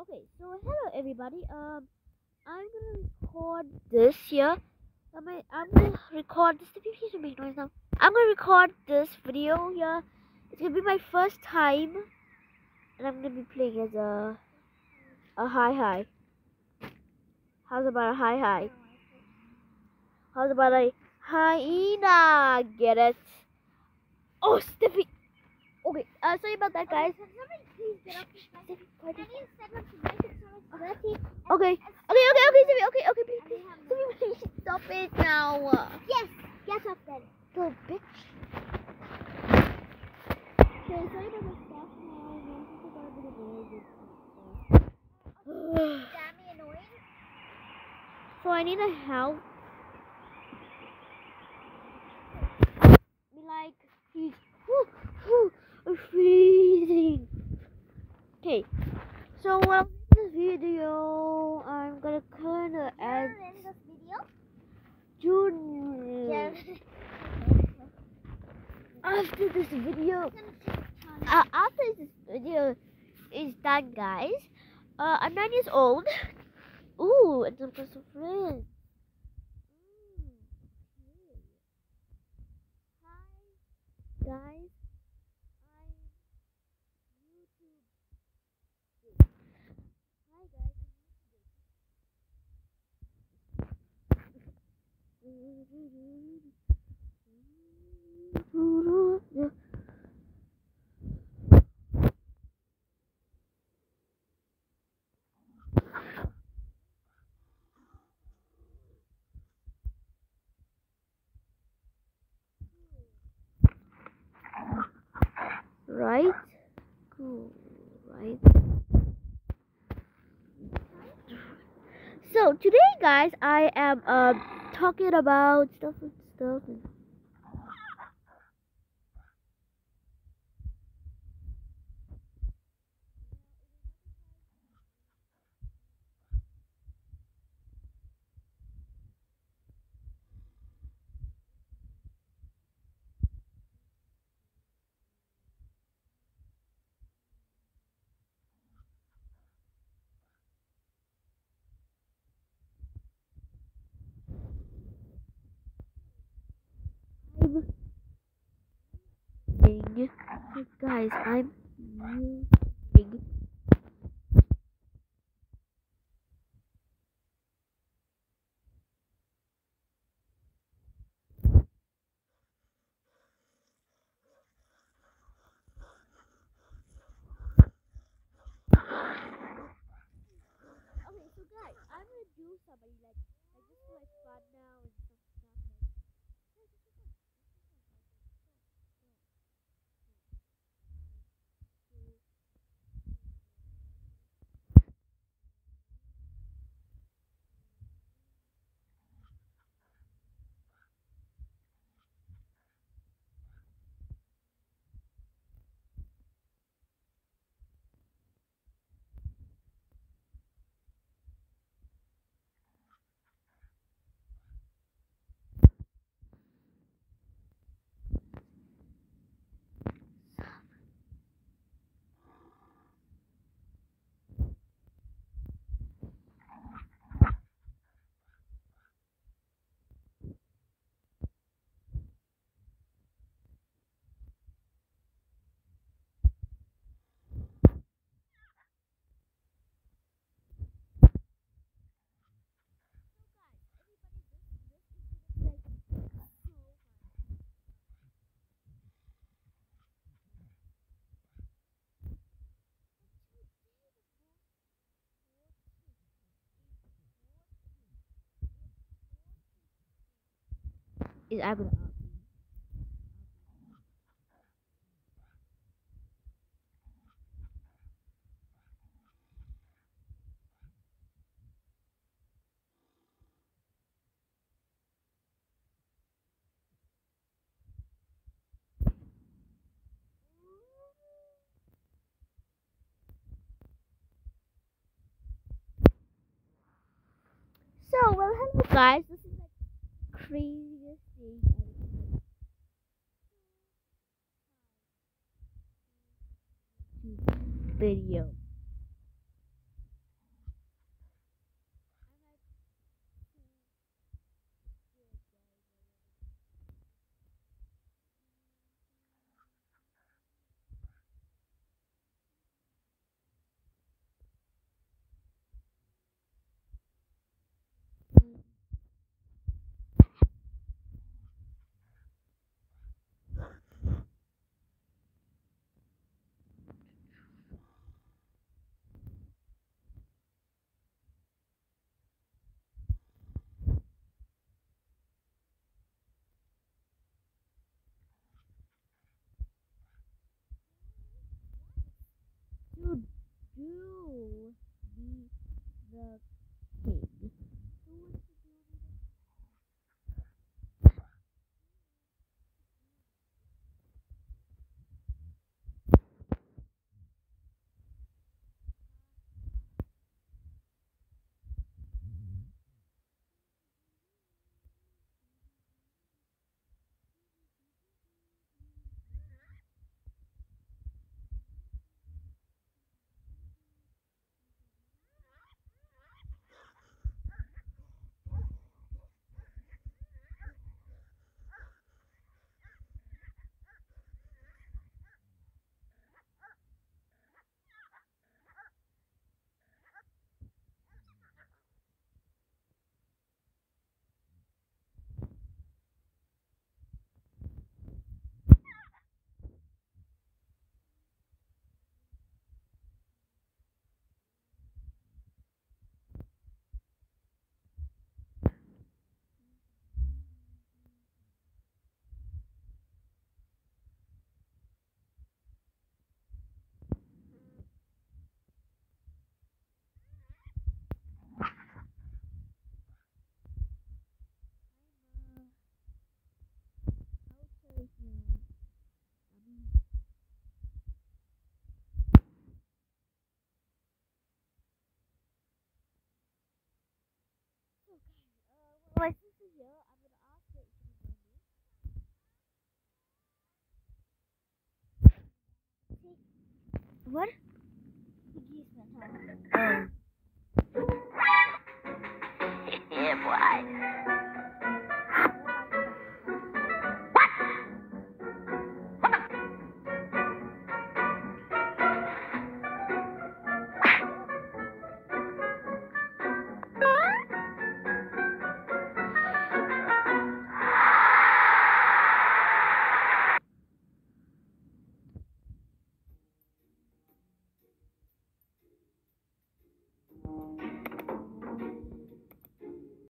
Okay, so hello everybody. Um, I'm gonna record this here. I'm gonna, I'm gonna record this. Please don't make noise now. I'm gonna record this video here. It's gonna be my first time, and I'm gonna be playing as a a high hi. How's about a high high? How's about a hyena? Get it? Oh, Steffi. Okay, uh, sorry about that, guys. Can somebody please get off this mic? Steffi, Can you step up to the mic so much dirty? Okay, okay, okay, okay, okay, okay, please, please. Stop it now. Yes, get up then. Little bitch. Okay, sorry about the stuff now. No, people got a bit of noise. Damn annoying. so I need a help. Be like, he's, whew, whew, I'm freezing. Okay, so well, this video, I'm gonna kinda add in this video? June. After this video, uh, after this video is done, guys, uh, I'm nine years old. Ooh, and I've got some friends. Mm. Hi, guys. I'm YouTube. Hi, guys. I'm YouTube. Right? Cool, right? So today, guys, I am um talking about stuff and stuff. And I'm using, hey guys, I'm using Okay, so guys, I'm gonna do somebody like like just like fun now is I'm gonna So, well, hello guys. This is like ever. Video. I'm going to ask can join me. What? The geese went home. yeah, boy.